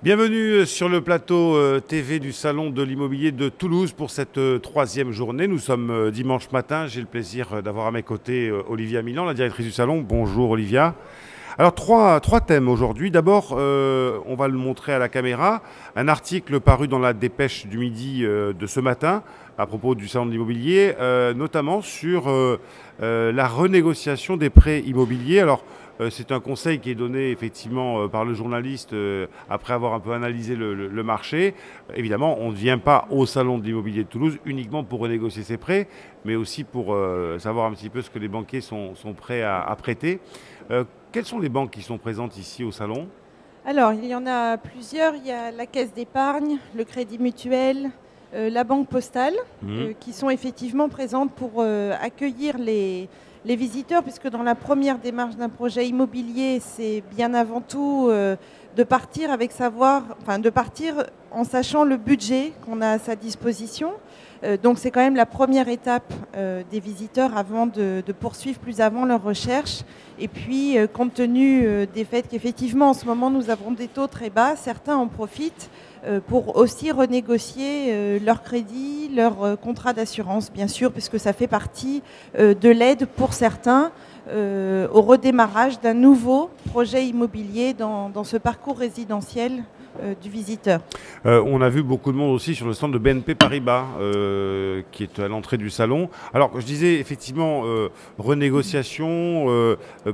Bienvenue sur le plateau euh, TV du Salon de l'immobilier de Toulouse pour cette euh, troisième journée. Nous sommes euh, dimanche matin. J'ai le plaisir d'avoir à mes côtés Olivia Milan, la directrice du salon. Bonjour Olivia. Alors trois, trois thèmes aujourd'hui. D'abord, on va le montrer à la caméra, un article paru dans la dépêche du midi de ce matin à propos du salon de l'immobilier, notamment sur la renégociation des prêts immobiliers. Alors, euh, c'est un conseil qui est donné effectivement euh, par le journaliste euh, après avoir un peu analysé le, marché. Évidemment, on ne vient pas au salon de l'immobilier de Toulouse uniquement pour renégocier ses prêts, mais aussi pour savoir un petit peu ce que les banquiers sont, prêts à, prêter. quelles sont les banques qui sont présentes ici au salon? Alors, il y en a plusieurs. Il y a la Caisse d'épargne, le Crédit Mutuel, la Banque Postale, mmh. qui sont effectivement présentes pour accueillir les les visiteurs, puisque dans la première démarche d'un projet immobilier, c'est bien avant tout euh, de partir avec savoir, enfin de partir en sachant le budget qu'on a à sa disposition. Euh, donc c'est quand même la première étape euh, des visiteurs avant de, poursuivre plus avant leur recherche. Et puis compte tenu des faits qu'effectivement en ce moment nous avons des taux très bas, certains en profitent pour aussi renégocier leur crédit, leur contrat d'assurance, bien sûr, puisque ça fait partie de l'aide pour certains euh, au redémarrage d'un nouveau projet immobilier dans, ce parcours résidentiel euh, du visiteur. Euh, on a vu beaucoup de monde aussi sur le stand de BNP Paribas, qui est à l'entrée du salon. Alors, je disais effectivement renégociation,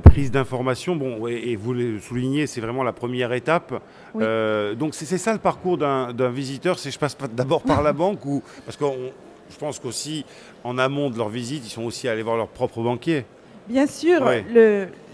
prise d'information. Bon, et, vous le soulignez, c'est vraiment la première étape. donc, c'est ça le parcours d'un visiteur. C'est je passe d'abord par la banque ou parce que je pense qu'aussi en amont de leur visite, ils sont aussi allés voir leur propre banquier. Bien sûr,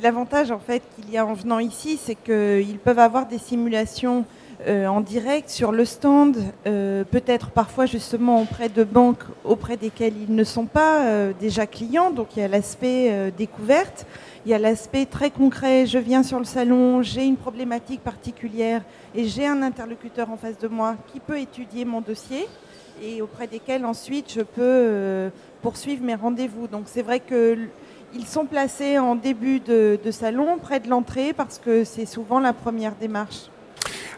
l'avantage en fait qu'il y a en venant ici, c'est qu'ils peuvent avoir des simulations euh, en direct sur le stand, euh, peut-être parfois justement auprès de banques auprès desquelles ils ne sont pas euh, déjà clients. Donc il y a l'aspect découverte, il y a l'aspect très concret, je viens sur le salon, j'ai une problématique particulière et j'ai un interlocuteur en face de moi qui peut étudier mon dossier et auprès desquels ensuite je peux poursuivre mes rendez-vous. Donc c'est vrai que ils sont placés en début de, salon, près de l'entrée, parce que c'est souvent la première démarche.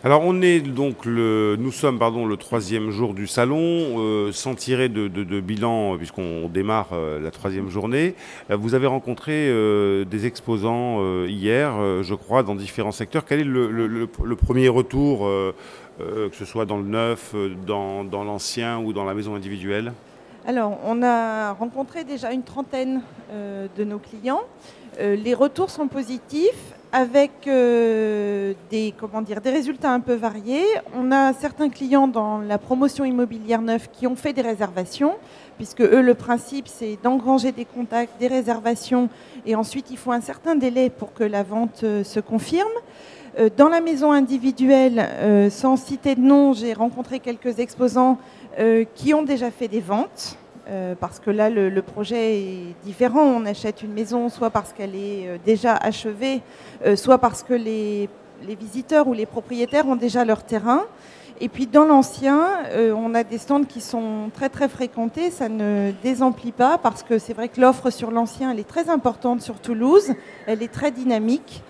Alors on est donc le, nous sommes pardon le troisième jour du salon, euh, sans tirer de, bilan puisqu'on démarre euh, la troisième journée. Euh, vous avez rencontré des exposants hier, je crois, dans différents secteurs. Quel est le, premier retour, que ce soit dans le neuf, dans l'ancien ou dans la maison individuelle? Alors, on a rencontré déjà une trentaine euh, de nos clients. Euh, les retours sont positifs avec euh, des, comment dire, des résultats un peu variés. On a certains clients dans la promotion immobilière neuve qui ont fait des réservations, puisque eux, le principe, c'est d'engranger des contacts, des réservations, et ensuite, il faut un certain délai pour que la vente se confirme. Dans la maison individuelle, sans citer de nom, j'ai rencontré quelques exposants euh, qui ont déjà fait des ventes. Euh, parce que là, le, projet est différent. On achète une maison soit parce qu'elle est euh, déjà achevée, soit parce que les, visiteurs ou les propriétaires ont déjà leur terrain. Et puis dans l'ancien, on a des stands qui sont très très fréquentés. Ça ne désemplit pas parce que c'est vrai que l'offre sur l'ancien, elle est très importante sur Toulouse. Elle est très dynamique.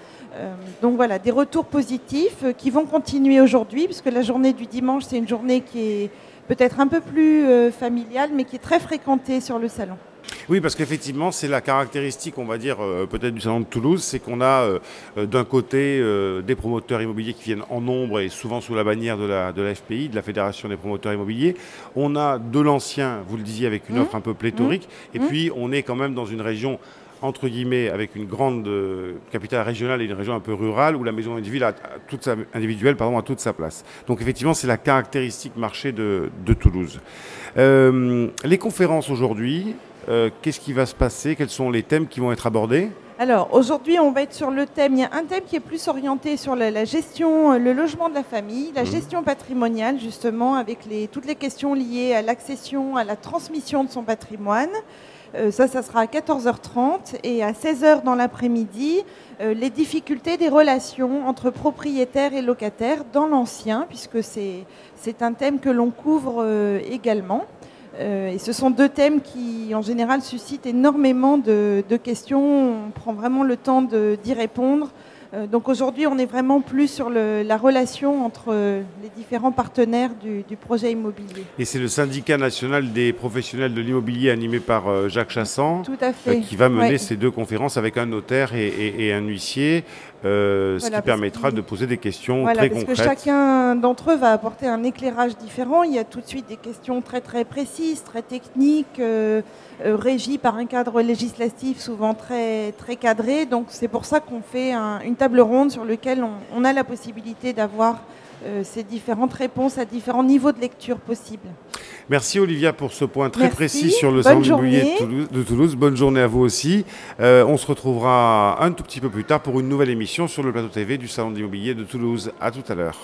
Donc voilà, des retours positifs qui vont continuer aujourd'hui puisque la journée du dimanche, c'est une journée qui est peut-être un peu plus euh, familial, mais qui est très fréquenté sur le salon. Oui, parce qu'effectivement, c'est la caractéristique, on va dire, euh, peut-être du salon de Toulouse, c'est qu'on a euh, d'un côté des promoteurs immobiliers qui viennent en nombre et souvent sous la bannière de la, de la FPI, de la Fédération des promoteurs immobiliers. On a de l'ancien, vous le disiez, avec une mmh. offre un peu pléthorique. Mmh. Et mmh. puis, on est quand même dans une région entre guillemets, avec une grande euh, capitale régionale et une région un peu rurale, où la maison individuelle a toute sa, individuelle pardon, a toute sa place. Donc effectivement, c'est la caractéristique marché de, Toulouse. Euh, les conférences aujourd'hui, euh, qu'est-ce qui va se passer? Quels sont les thèmes qui vont être abordés? Alors aujourd'hui, on va être sur le thème. Il y a un thème qui est plus orienté sur la, gestion, le logement de la famille, la mmh. gestion patrimoniale justement, avec les, toutes les questions liées à l'accession, à la transmission de son patrimoine. Euh, ça, ça sera à 14h30 et à 16h dans l'après-midi, euh, les difficultés des relations entre propriétaires et locataires dans l'ancien, puisque c'est un thème que l'on couvre euh, également. et ce sont deux thèmes qui, en général, suscitent énormément de, questions. On prend vraiment le temps d'y répondre donc aujourd'hui, on est vraiment plus sur la relation entre euh, les différents partenaires du, projet immobilier. Et c'est le syndicat national des professionnels de l'immobilier animé par euh, Jacques Chassan qui va mener ces deux conférences avec un notaire et, un huissier, ce qui permettra de poser des questions très parce concrètes. Que chacun d'entre eux va apporter un éclairage différent. Il y a tout de suite des questions très très précises, très techniques. régies par un cadre législatif souvent très, très cadré. Donc c'est pour ça qu'on fait une table ronde sur lequel on, a la possibilité d'avoir euh, ces différentes réponses à différents niveaux de lecture possibles. Merci Olivia pour ce point très précis sur le centre immobilier de Toulouse. Bonne journée à vous aussi. Euh, on se retrouvera un tout petit peu plus tard pour une nouvelle émission sur le plateau TV du Salon d'immobilier de Toulouse. À tout à l'heure.